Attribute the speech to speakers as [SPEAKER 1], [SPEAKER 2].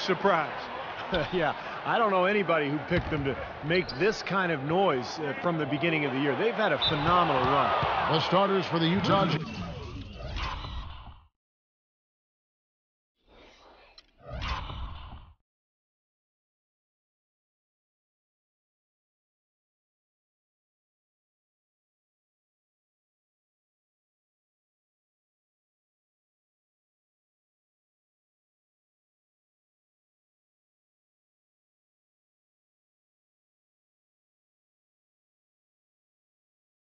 [SPEAKER 1] surprise.
[SPEAKER 2] yeah, I don't know anybody who picked them to make this kind of noise uh, from the beginning of the year. They've had a phenomenal run.
[SPEAKER 3] The starters for the Utah